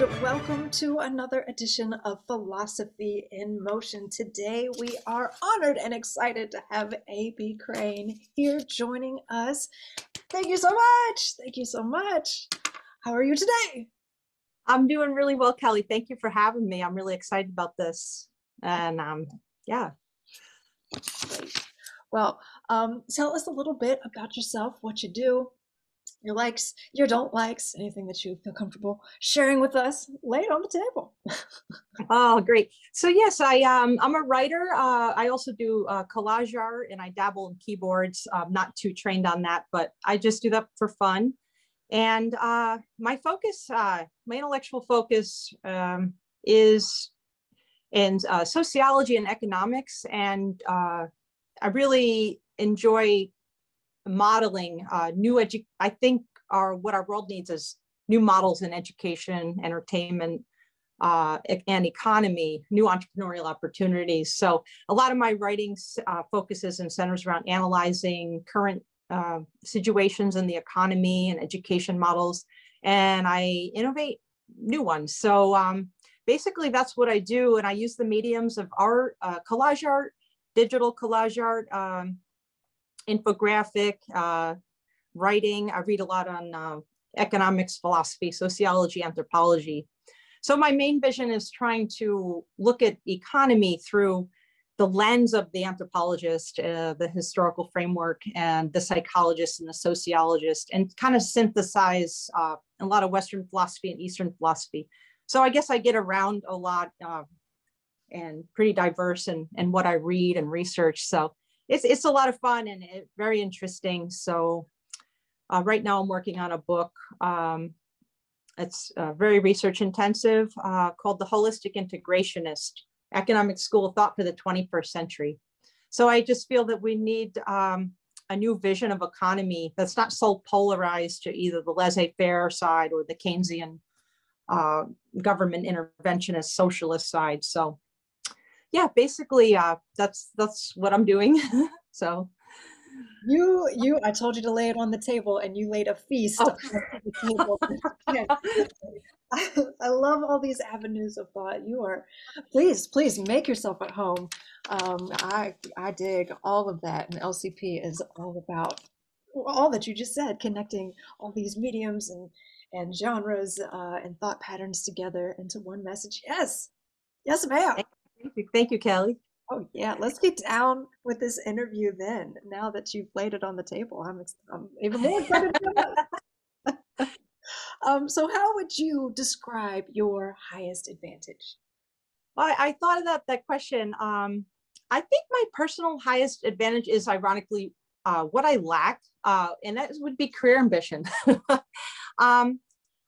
and welcome to another edition of Philosophy in Motion. Today, we are honored and excited to have A.B. Crane here joining us. Thank you so much. Thank you so much. How are you today? I'm doing really well, Kelly. Thank you for having me. I'm really excited about this. And um, yeah. Great. Well, um, tell us a little bit about yourself, what you do, your likes, your don't likes, anything that you feel comfortable sharing with us. Lay it on the table. oh, great. So yes, I um I'm a writer. Uh, I also do uh, collage art and I dabble in keyboards. I'm not too trained on that, but I just do that for fun. And uh, my focus, uh, my intellectual focus, um, is in uh, sociology and economics, and uh, I really enjoy modeling uh, new edu- I think our what our world needs is new models in education, entertainment, uh, and economy, new entrepreneurial opportunities. So a lot of my writing uh, focuses and centers around analyzing current uh, situations in the economy and education models, and I innovate new ones. So um, basically that's what I do. And I use the mediums of art, uh, collage art, digital collage art, um, infographic, uh, writing. I read a lot on uh, economics, philosophy, sociology, anthropology. So my main vision is trying to look at economy through the lens of the anthropologist, uh, the historical framework, and the psychologist and the sociologist, and kind of synthesize uh, a lot of Western philosophy and Eastern philosophy. So I guess I get around a lot uh, and pretty diverse in, in what I read and research. So it's it's a lot of fun and it, very interesting. So uh, right now I'm working on a book. Um, it's uh, very research intensive uh, called The Holistic Integrationist, Economic School of Thought for the 21st Century. So I just feel that we need um, a new vision of economy that's not so polarized to either the laissez-faire side or the Keynesian uh, government interventionist socialist side. So yeah, basically, uh, that's that's what I'm doing. so you you I told you to lay it on the table and you laid a feast oh. I love all these avenues of thought. You are please, please make yourself at home. Um, I I dig all of that and LCP is all about all that you just said, connecting all these mediums and and genres uh, and thought patterns together into one message. Yes. Yes, ma'am. Thank you. Thank you, Kelly. Oh yeah, let's get down with this interview then. Now that you've laid it on the table, I'm, I'm even more excited. um, so, how would you describe your highest advantage? Well, I, I thought of that that question. Um, I think my personal highest advantage is, ironically, uh, what I lack, uh, and that would be career ambition. um,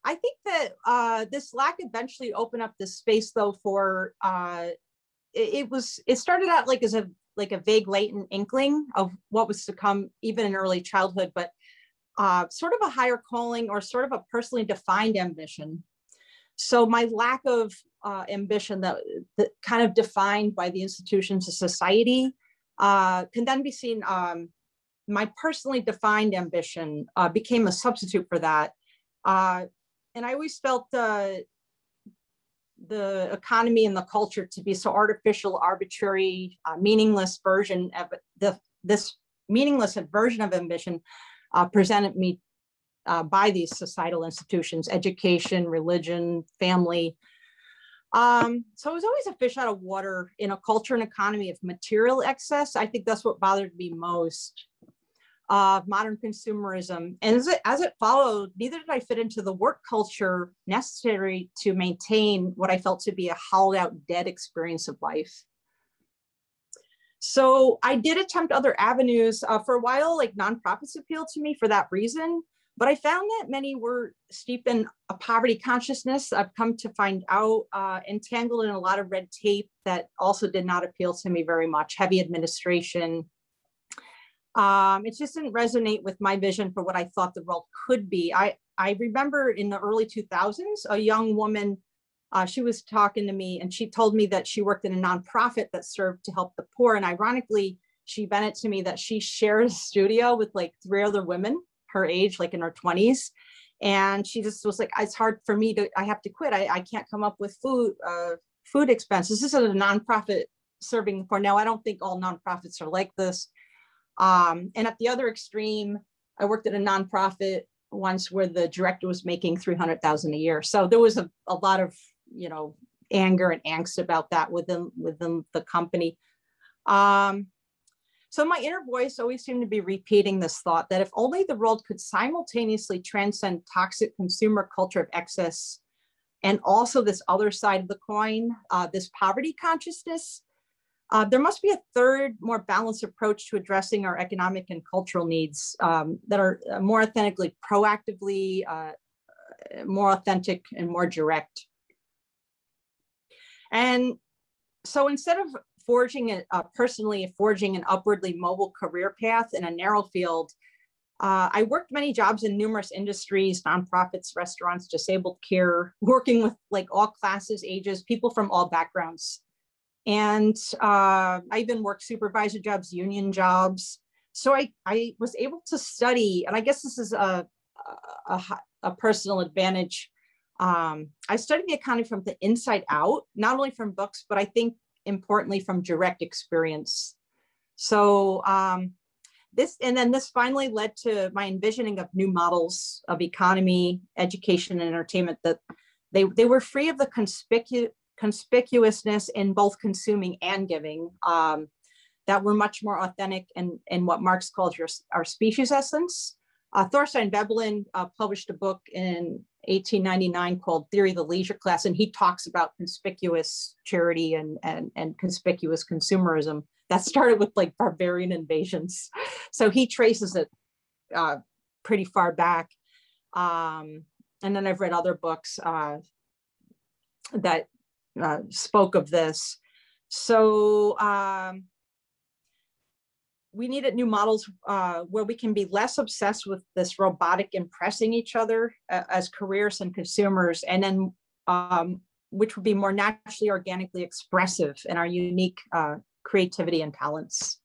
I think that uh, this lack eventually opened up the space, though, for uh, it, was it started out like as a like a vague latent inkling of what was to come even in early childhood but uh, sort of a higher calling or sort of a personally defined ambition. So my lack of uh, ambition that, that kind of defined by the institutions of society uh, can then be seen um, my personally defined ambition uh, became a substitute for that uh, and i always felt uh, the economy and the culture to be so artificial, arbitrary, uh, meaningless version of the, this meaningless version of ambition uh, presented me uh, by these societal institutions, education, religion, family. Um, so I was always a fish out of water in a culture and economy of material excess. I think that's what bothered me most of modern consumerism. And as it, as it followed, neither did I fit into the work culture necessary to maintain what I felt to be a hollowed out, dead experience of life. So I did attempt other avenues. Uh, for a while, like nonprofits appealed to me for that reason, but I found that many were steeped in a poverty consciousness. I've come to find out uh, entangled in a lot of red tape that also did not appeal to me very much. Heavy administration, um, it just didn't resonate with my vision for what I thought the world could be. I, I remember in the early 2000s, a young woman, uh, she was talking to me and she told me that she worked in a nonprofit that served to help the poor. And ironically, she vented to me that she shared a studio with like three other women her age, like in her 20s. And she just was like, it's hard for me to, I have to quit. I, I can't come up with food, uh, food expenses. This is a nonprofit serving for now. I don't think all nonprofits are like this. Um, and at the other extreme, I worked at a nonprofit once where the director was making 300,000 a year. So there was a, a lot of, you know, anger and angst about that within, within the company. Um, so my inner voice always seemed to be repeating this thought that if only the world could simultaneously transcend toxic consumer culture of excess and also this other side of the coin, uh, this poverty consciousness, uh, there must be a third, more balanced approach to addressing our economic and cultural needs um, that are uh, more authentically, proactively, uh, more authentic and more direct. And so instead of forging a, uh, personally forging an upwardly mobile career path in a narrow field, uh, I worked many jobs in numerous industries, nonprofits, restaurants, disabled care, working with like all classes, ages, people from all backgrounds. And uh, I even worked supervisor jobs, union jobs. So I, I was able to study, and I guess this is a, a, a personal advantage. Um, I studied the economy from the inside out, not only from books, but I think importantly from direct experience. So um, this, and then this finally led to my envisioning of new models of economy, education, and entertainment that they, they were free of the conspicuous conspicuousness in both consuming and giving um, that were much more authentic and in what Marx calls your, our species essence. Uh, Thorstein Veblen uh, published a book in 1899 called Theory of the Leisure Class, and he talks about conspicuous charity and, and, and conspicuous consumerism that started with like barbarian invasions. So he traces it uh, pretty far back. Um, and then I've read other books uh, that uh, spoke of this. So um, we needed new models uh, where we can be less obsessed with this robotic impressing each other uh, as careers and consumers, and then um, which would be more naturally, organically expressive in our unique uh, creativity and talents.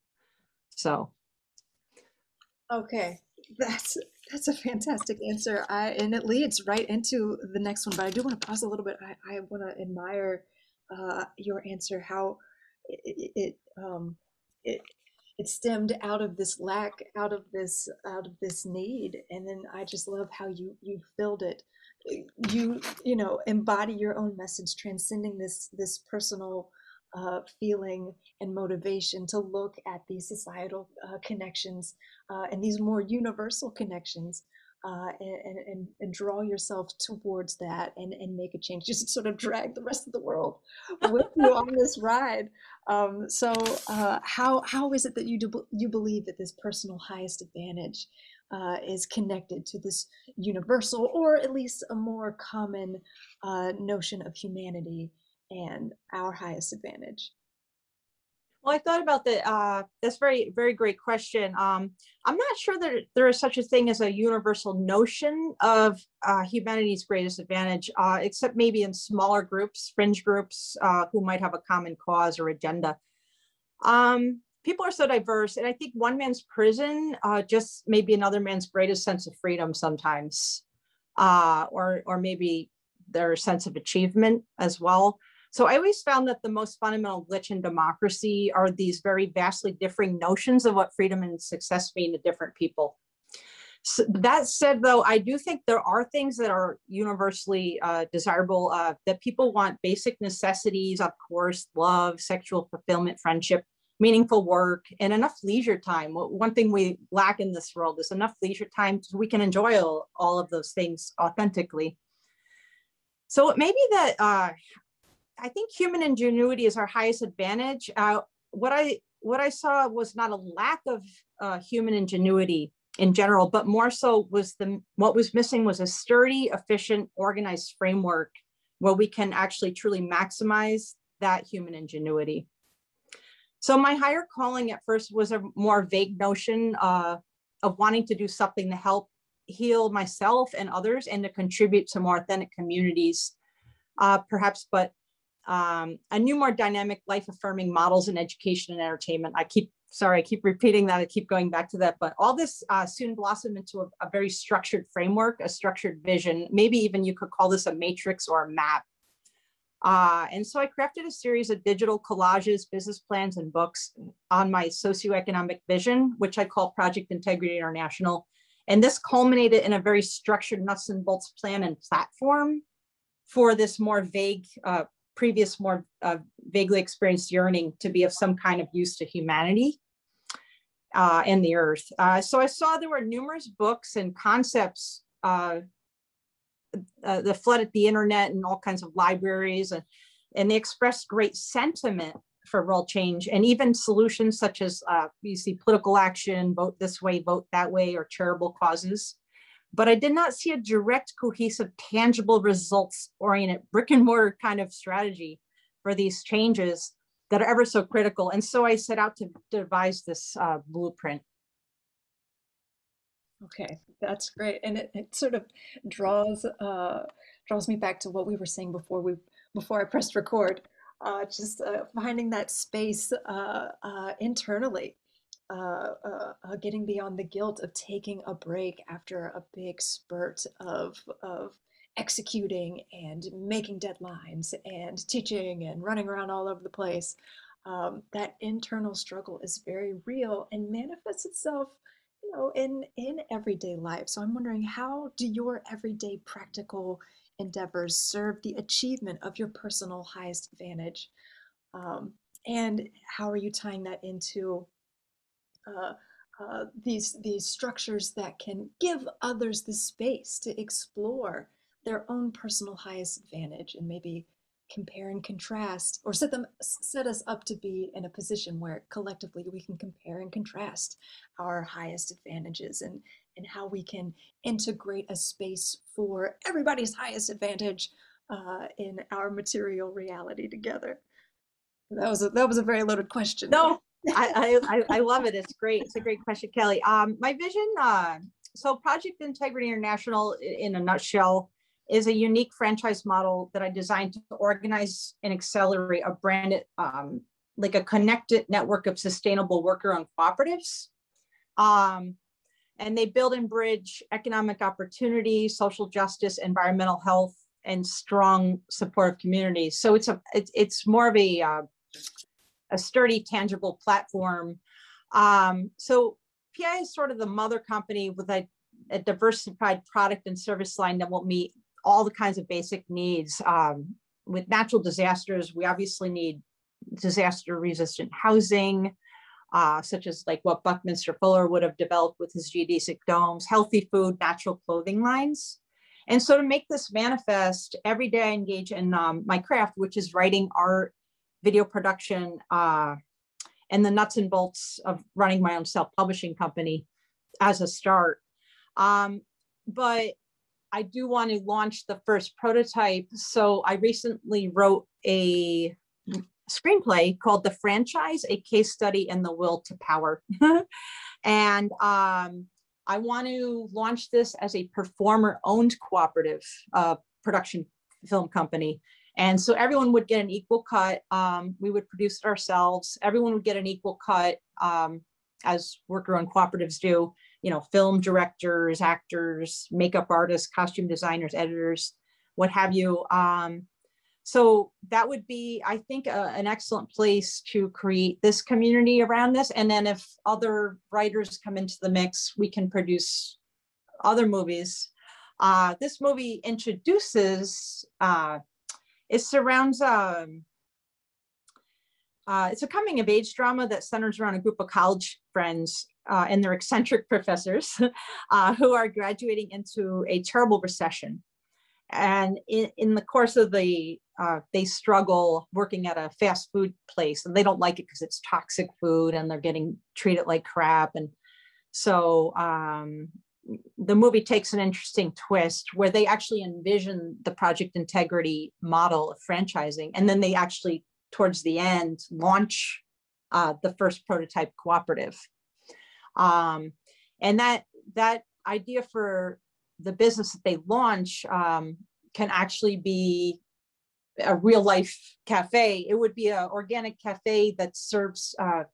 So. Okay, that's that's a fantastic answer. I, and it leads right into the next one, but I do want to pause a little bit. I, I want to admire uh, your answer, how it, it, um, it, it stemmed out of this lack, out of this, out of this need. And then I just love how you, you filled it. You, you know, embody your own message, transcending this, this personal uh, feeling and motivation to look at these societal uh, connections uh, and these more universal connections uh, and, and, and, draw yourself towards that and, and make a change. Just sort of drag the rest of the world with you on this ride. Um, so, uh, how how is it that you do, you believe that this personal highest advantage uh, is connected to this universal, or at least a more common notion of humanity and our highest advantage? Well, I thought about that. Uh, that's very, very great question. Um, I'm not sure that there is such a thing as a universal notion of uh, humanity's greatest advantage, uh, except maybe in smaller groups, fringe groups uh, who might have a common cause or agenda. Um, people are so diverse, and I think one man's prison uh, just maybe another man's greatest sense of freedom sometimes, uh, or or maybe their sense of achievement as well. So I always found that the most fundamental glitch in democracy are these very vastly differing notions of what freedom and success mean to different people. So that said, though, I do think there are things that are universally uh, desirable, uh, that people want basic necessities, of course, love, sexual fulfillment, friendship, meaningful work, and enough leisure time. One thing we lack in this world is enough leisure time so we can enjoy all, all of those things authentically. So it may be that uh, I think human ingenuity is our highest advantage. Uh, what I what I saw was not a lack of uh, human ingenuity in general, but more so was the what was missing was a sturdy, efficient, organized framework where we can actually truly maximize that human ingenuity. So my higher calling at first was a more vague notion uh, of wanting to do something to help heal myself and others and to contribute to more authentic communities, uh, perhaps, but um, a new, more dynamic, life-affirming models in education and entertainment. I keep, sorry, I keep repeating that. I keep going back to that, but all this uh, soon blossomed into a, a very structured framework, a structured vision. Maybe even you could call this a matrix or a map. Uh, and so I crafted a series of digital collages, business plans, and books on my socioeconomic vision, which I call Project Integrity International. And this culminated in a very structured nuts and bolts plan and platform for this more vague uh, previous more uh, vaguely experienced yearning to be of some kind of use to humanity uh, and the earth. Uh, so I saw there were numerous books and concepts uh, uh, that flooded the internet and all kinds of libraries, and, and they expressed great sentiment for world change and even solutions such as uh, you see political action, vote this way, vote that way, or charitable causes but I did not see a direct, cohesive, tangible results oriented brick and mortar kind of strategy for these changes that are ever so critical. And so I set out to devise this uh, blueprint. Okay, that's great, and it, it sort of draws uh, draws me back to what we were saying before we before I pressed record. Uh, just uh, finding that space uh, uh, internally uh, uh, uh, getting beyond the guilt of taking a break after a big spurt of of executing and making deadlines and teaching and running around all over the place. Um, that internal struggle is very real and manifests itself, you know, in in everyday life. So I'm wondering, how do your everyday practical endeavors serve the achievement of your personal highest advantage? Um, and how are you tying that into uh, uh, these these structures that can give others the space to explore their own personal highest advantage and maybe compare and contrast or set them set us up to be in a position where collectively we can compare and contrast our highest advantages and and how we can integrate a space for everybody's highest advantage uh, in our material reality together. That was a, that was a very loaded question. No I, I, I love it. It's great. It's a great question, Kelly. Um, my vision, uh, so Project Integrity International, in a nutshell, is a unique franchise model that I designed to organize and accelerate a branded, um, like a connected network of sustainable worker-owned cooperatives. Um, and they build and bridge economic opportunity, social justice, environmental health, and strong supportive communities. So it's a it's, more of a uh, a sturdy, tangible platform. Um, so PI is sort of the mother company with a, a, diversified product and service line that will meet all the kinds of basic needs. Um, with natural disasters, we obviously need disaster resistant housing, uh, such as like what Buckminster Fuller would have developed with his geodesic domes, healthy food, natural clothing lines. And so to make this manifest, every day I engage in um, my craft, which is writing art video production, uh, and the nuts and bolts of running my own self-publishing company as a start. Um, but I do want to launch the first prototype. So I recently wrote a screenplay called The Franchise, a case study in the will to power. and um, I want to launch this as a performer owned cooperative uh, production film company. And so everyone would get an equal cut. Um, we would produce it ourselves. Everyone would get an equal cut um, as worker-owned cooperatives do. You know, film directors, actors, makeup artists, costume designers, editors, what have you. Um, so that would be, I think, a, an excellent place to create this community around this. And then if other writers come into the mix, we can produce other movies. Uh, this movie introduces uh, it surrounds um, uh, it's a coming of age drama that centers around a group of college friends uh, and their eccentric professors uh, who are graduating into a terrible recession. And in, in the course of the, uh, they struggle working at a fast food place and they don't like it because it's toxic food and they're getting treated like crap. And so um, the movie takes an interesting twist where they actually envision the project integrity model of franchising and then they actually towards the end launch uh, the first prototype cooperative um, and that that idea for the business that they launch um, can actually be a real life cafe. It would be an organic cafe that serves uh,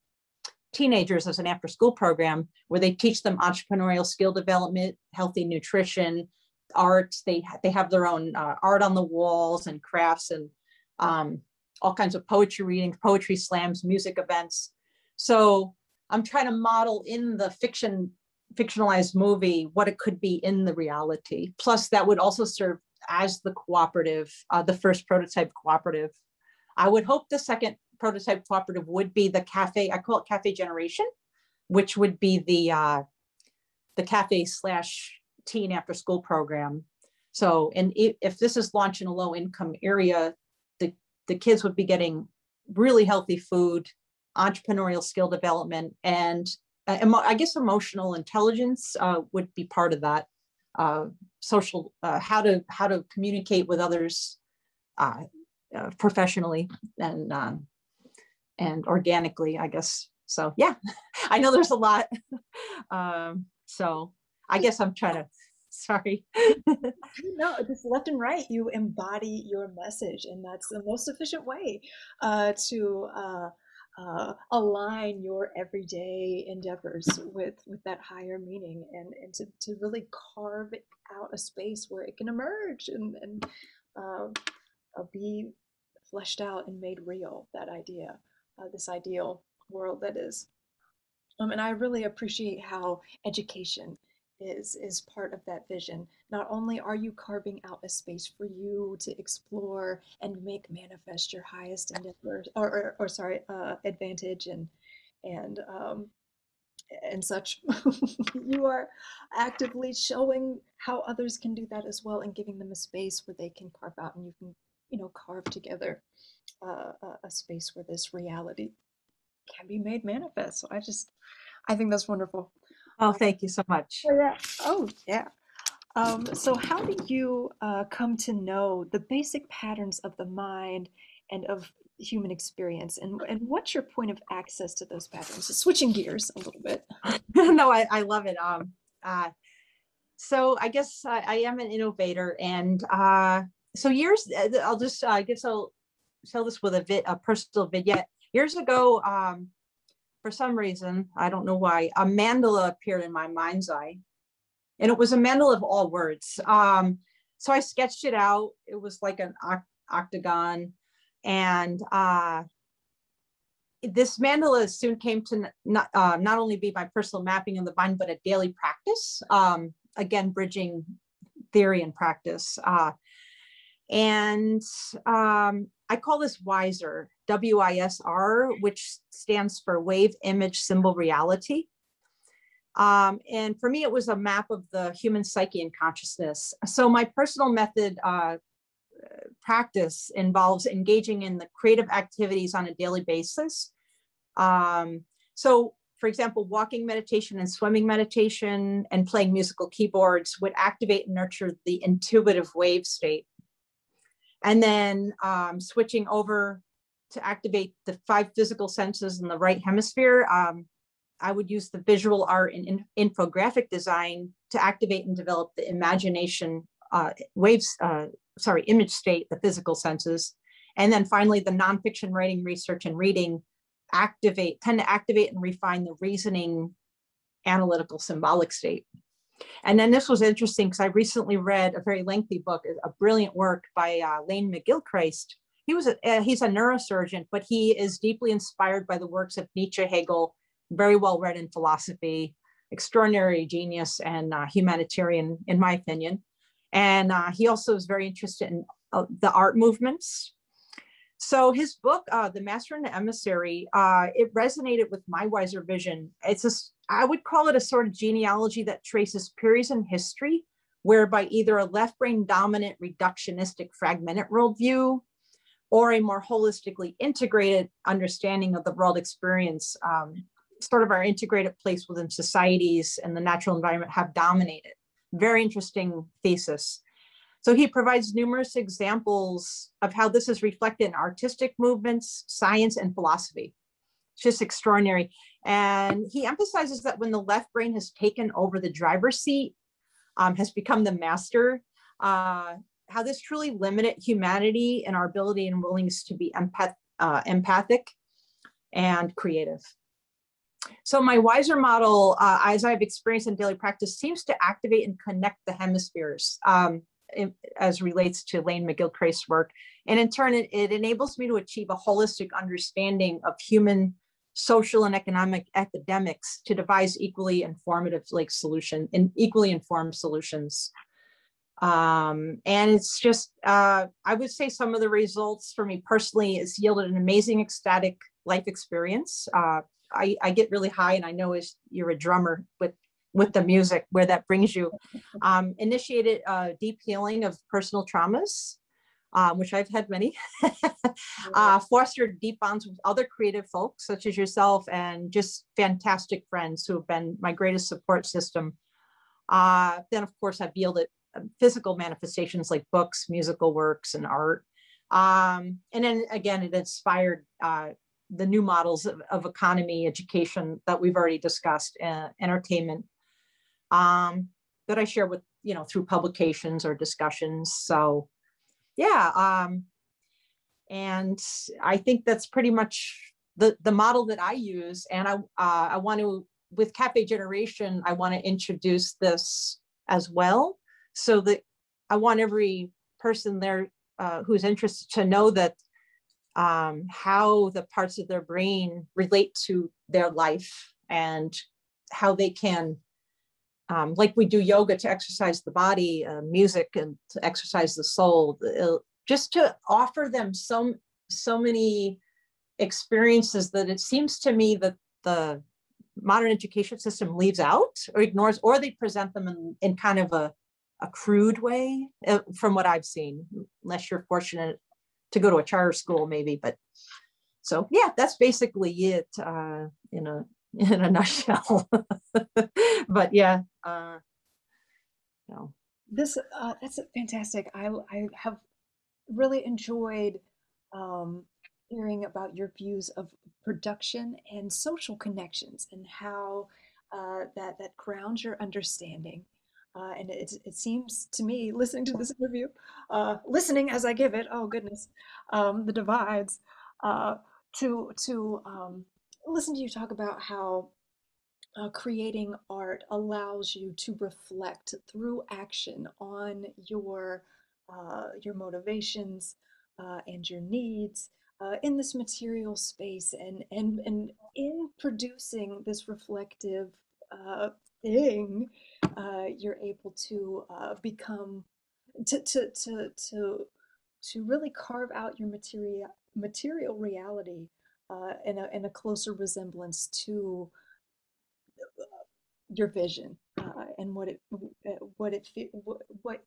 teenagers as an after school program where they teach them entrepreneurial skill development, healthy nutrition, art. They they have their own uh, art on the walls and crafts and um, all kinds of poetry readings, poetry slams, music events. So I'm trying to model in the fiction fictionalized movie what it could be in the reality. Plus, that would also serve as the cooperative, uh, the first prototype cooperative. I would hope the second prototype cooperative would be the cafe. I call it Cafe Generation, which would be the uh, the cafe slash teen after school program. So, and if, if this is launched in a low income area, the the kids would be getting really healthy food, entrepreneurial skill development, and uh, I guess emotional intelligence uh, would be part of that. Uh, social, uh, how to how to communicate with others uh, uh, professionally and um, and organically, I guess. So yeah, I know there's a lot. um, so I guess I'm trying to. Sorry. no, just left and right, you embody your message, and that's the most efficient way uh, to uh, align your everyday endeavors with with that higher meaning and and to, to really carve out a space where it can emerge and and uh, uh, be fleshed out and made real that idea uh, this ideal world that is. Um, and I really appreciate how education is is part of that vision. Not only are you carving out a space for you to explore and make manifest your highest endeavor, or, or, or sorry, uh, advantage and and um, and such, you are actively showing how others can do that as well, and giving them a space where they can carve out, and you can you know carve together uh, a space where this reality can be made manifest. So I just I think that's wonderful. Oh, thank you so much. Oh, yeah. Oh, yeah. Um, so how do you uh, come to know the basic patterns of the mind and of human experience and, and what's your point of access to those patterns? So switching gears a little bit. no, I, I love it. Um, uh, so I guess I, I am an innovator and uh, so years, uh, I'll just, I guess I'll tell this with a, a personal vignette. Years ago, um, for some reason, I don't know why, a mandala appeared in my mind's eye. And it was a mandala of all words. Um, so I sketched it out. It was like an octagon. And uh, this mandala soon came to not, uh, not only be my personal mapping of the mind, but a daily practice. Um, again, bridging theory and practice. Uh, and um, I call this WISER, W-I-S-R, which stands for Wave Image Symbol Reality. Um, and for me, it was a map of the human psyche and consciousness. So my personal method uh, practice involves engaging in the creative activities on a daily basis. Um, so for example, walking meditation and swimming meditation and playing musical keyboards would activate and nurture the intuitive wave state. And then um, switching over to activate the five physical senses in the right hemisphere, um, I would use the visual art and in, infographic design to activate and develop the imagination uh, waves, uh, sorry, image state, the physical senses. And then finally, the nonfiction writing, research, and reading activate, tend to activate and refine the reasoning, analytical, symbolic state. And then this was interesting because I recently read a very lengthy book, a brilliant work by uh, Layne McGilchrist. He was a, uh, he's a neurosurgeon, but he is deeply inspired by the works of Nietzsche, Hegel, very well read in philosophy, extraordinary genius and uh, humanitarian, in my opinion. And uh, he also is very interested in uh, the art movements. So his book, uh, The Master and the Emissary, uh, it resonated with my wiser vision. It's a I would call it a sort of genealogy that traces periods in history whereby either a left brain dominant reductionistic fragmented worldview or a more holistically integrated understanding of the world experience, um, sort of our integrated place within societies and the natural environment have dominated. Very interesting thesis. So he provides numerous examples of how this is reflected in artistic movements, science, and philosophy. It's just extraordinary. And he emphasizes that when the left brain has taken over the driver's seat, um, has become the master, uh, how this truly limited humanity and our ability and willingness to be empath, uh, empathic and creative. So my wiser model, uh, as I've experienced in daily practice, seems to activate and connect the hemispheres um, as relates to Laine McGilchrist's work. And in turn, it, it enables me to achieve a holistic understanding of human social and economic academics to devise equally informative like solution and equally informed solutions. Um, and it's just, uh, I would say some of the results for me personally is yielded an amazing ecstatic life experience. Uh, I, I get really high and I know as you're a drummer with with the music where that brings you. Um, initiated uh, deep healing of personal traumas, um, which I've had many. uh, fostered deep bonds with other creative folks such as yourself and just fantastic friends who have been my greatest support system. Uh, then of course I've yielded um, physical manifestations like books, musical works and art. Um, and then again, it inspired uh, the new models of, of, economy, education that we've already discussed, uh, entertainment, um, that I share with, you know, through publications or discussions. So yeah, um, and I think that's pretty much the, the model that I use. And I, uh, I want to, with Cafe Generation, I want to introduce this as well. So that I want every person there uh, who's interested to know that um, how the parts of their brain relate to their life and how they can, um, like we do yoga to exercise the body, uh, music and to exercise the soul, uh, just to offer them so, so many experiences that it seems to me that the modern education system leaves out or ignores, or they present them in, in kind of a, a crude way uh, from what I've seen, unless you're fortunate to go to a charter school maybe, but so yeah, that's basically it uh, in a in a nutshell. but yeah, uh, no. This uh, that's fantastic. I I have really enjoyed um, hearing about your views of production and social connections and how uh, that that grounds your understanding uh, and it, it seems to me, listening to this interview, uh, listening as I give it, oh goodness, um, the divides, uh, to to um, listen to you talk about how uh, creating art allows you to reflect through action on your uh, your motivations uh, and your needs in this material space, and and and in producing this reflective thing, uh, you're able to uh, become to, to to to to really carve out your material material reality uh, in a a closer resemblance to your vision uh, and what it uh, what it what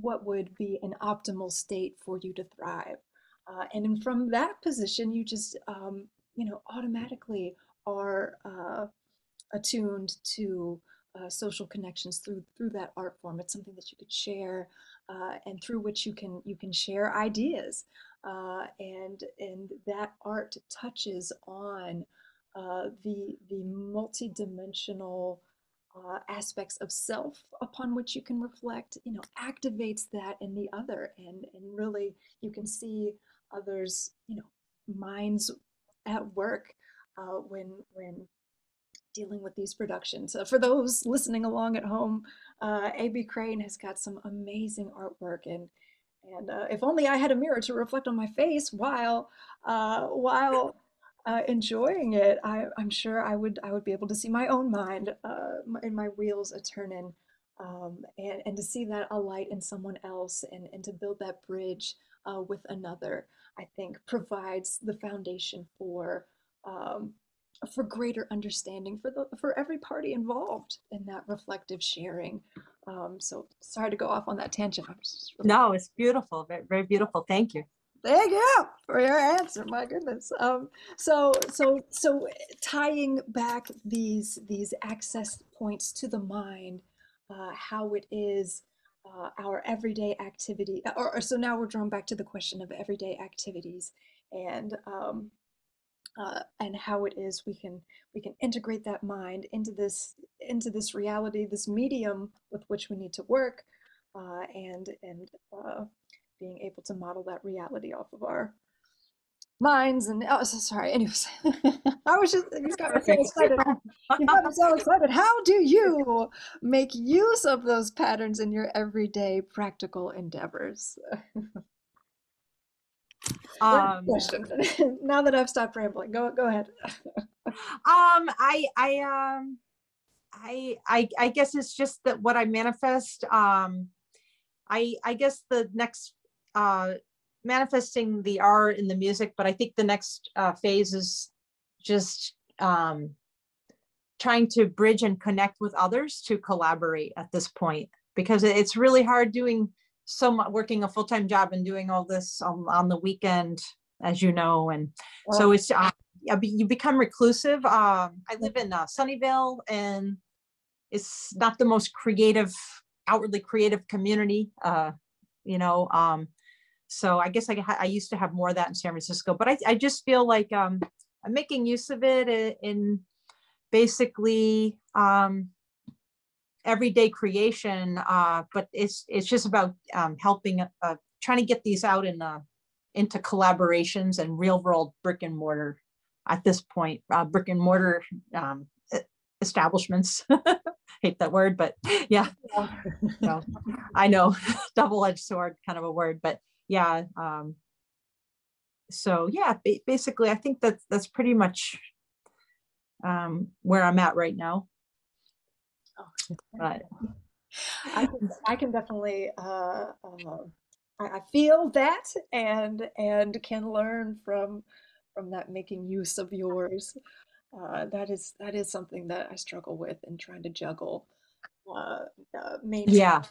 what would be an optimal state for you to thrive. Uh, and from that position, you just um, you know automatically are uh, attuned to uh, social connections through through that art form. It's something that you could share, uh, and through which you can you can share ideas, uh, and and that art touches on uh, the the multidimensional uh, aspects of self upon which you can reflect. You know, activates that in the other, and and really you can see others. You know, minds at work uh, when when dealing with these productions. Uh, for those listening along at home, uh, A.B. Crane has got some amazing artwork, and and uh, if only I had a mirror to reflect on my face while uh, while uh, enjoying it, I, am sure I would I would be able to see my own mind uh, and my wheels a turning, um, and and to see that a light in someone else, and and to build that bridge with another, I think provides the foundation for. Um, for greater understanding for the for every party involved in that reflective sharing. Um, so sorry to go off on that tangent. Really no, it's beautiful, very, very beautiful. Thank you. Thank you for your answer. My goodness. Um, so so so tying back these these access points to the mind, uh, how it is. Uh, our everyday activity, or, or, so now we're drawn back to the question of everyday activities, and um, uh, and how it is we can we can integrate that mind into this into this reality, this medium with which we need to work, uh, and and uh, being able to model that reality off of our minds and oh so sorry anyways. I was just you got me so excited. You got me so excited. How do you make use of those patterns in your everyday practical endeavors Um, question now that i've stopped rambling go go ahead um, I, I, um, I, I, I guess it's just that what I manifest. Um, I, I guess the next, uh, manifesting the art in the music, but I think the next uh, phase is just um, trying to bridge and connect with others to collaborate at this point because it's really hard doing so much, working a full time job and doing all this on, on the weekend, as you know, and so it's uh, you become reclusive. Um, I live in uh, Sunnyvale, and it's not the most creative, outwardly creative community. Uh, you know, um, so I guess I, I used to have more of that in San Francisco, but I, I just feel like um, I'm making use of it i- in basically um, everyday creation. Uh, but it's it's just about um, helping, uh, trying to get these out in uh, into collaborations and real world brick and mortar at this point, uh, brick and mortar um, establishments. Hate that word, but yeah, so I know double-edged sword kind of a word, but yeah. Um, so yeah, basically, I think that that's pretty much um, where I'm at right now. But I can, I can definitely uh, uh, I, I feel that and and can learn from from that making use of yours. Uh, that is that is something that I struggle with in trying to juggle. Uh, uh, maintain yeah,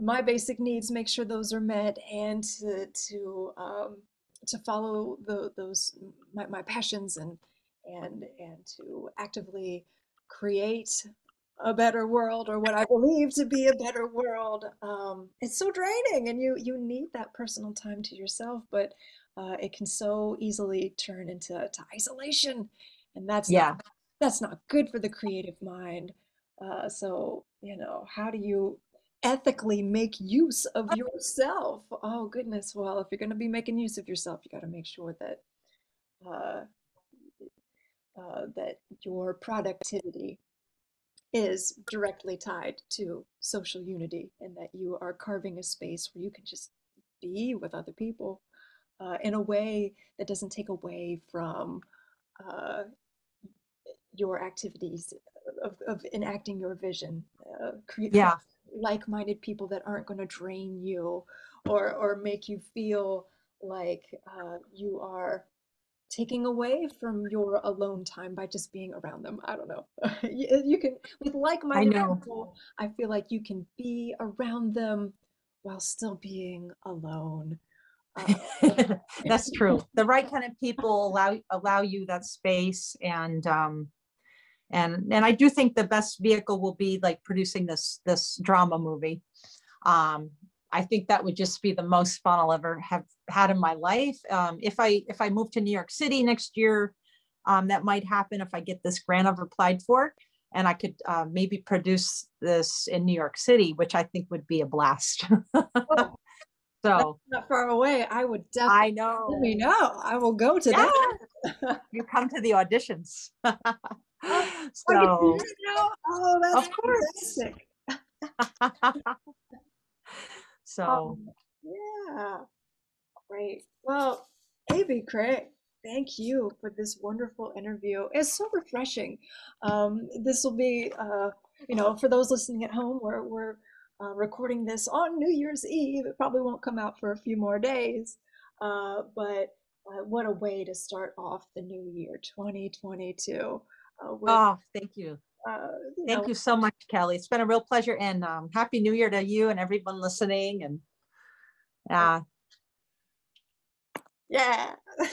my basic needs, make sure those are met, and to to um, to follow the, those my, my passions and and and to actively create a better world or what I believe to be a better world. Um, it's so draining, and you you need that personal time to yourself, but uh, it can so easily turn into to isolation, and that's not yeah, that's not good for the creative mind. Uh, so, you know, how do you ethically make use of yourself? Oh, goodness. Well, if you're going to be making use of yourself, you got to make sure that uh, uh, that your productivity is directly tied to social unity and that you are carving a space where you can just be with other people uh, in a way that doesn't take away from uh, your activities of, of enacting your vision, uh, create yeah, like-minded people that aren't going to drain you or or make you feel like uh, you are taking away from your alone time by just being around them. I don't know. You, you can with I like-minded people, I feel like you can be around them while still being alone. Uh, That's true. The right kind of people allow allow you that space and um and and I do think the best vehicle will be like producing this this drama movie. Um I think that would just be the most fun I'll ever have had in my life. Um if I if I move to New York City next year, um that might happen if I get this grant I've applied for and I could uh, maybe produce this in New York City, which I think would be a blast. oh, so not far away. I would definitely. I know. let me know. I will go to Yeah. that. you come to the auditions. Oh, so, it. Oh, that's of course. fantastic. So, Um, yeah, great. Well, A.B. Crane, thank you for this wonderful interview. It's so refreshing. Um, this will be, uh, you know, for those listening at home, we're, we're uh, recording this on New Year's Eve. It probably won't come out for a few more days, uh, but uh, what a way to start off the new year, 2022, uh, with, oh, thank you. Uh, Thank know, you so much, Kelly. It's been a real pleasure and um, happy new year to you and everyone listening. And uh, yeah.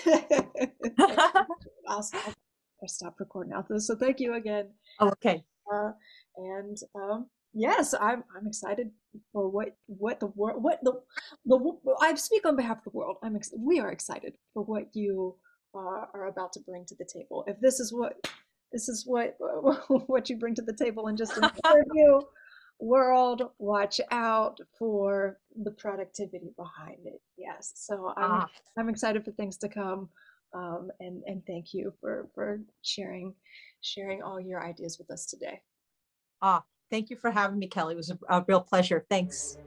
I'll stop, I'll stop recording now. So thank you again. oh, okay. Uh, and um, yes, I'm I'm excited for what what the world what the the I speak on behalf of the world. I'm ex- we are excited for what you uh, are about to bring to the table. If this is what this is what what you bring to the table in just an interview, world, watch out for the productivity behind it. Yes. So I'm Ah, I'm excited for things to come. Um, and and thank you for for sharing sharing all your ideas with us today. ah, thank you for having me, Kelly. It was a, a real pleasure. Thanks.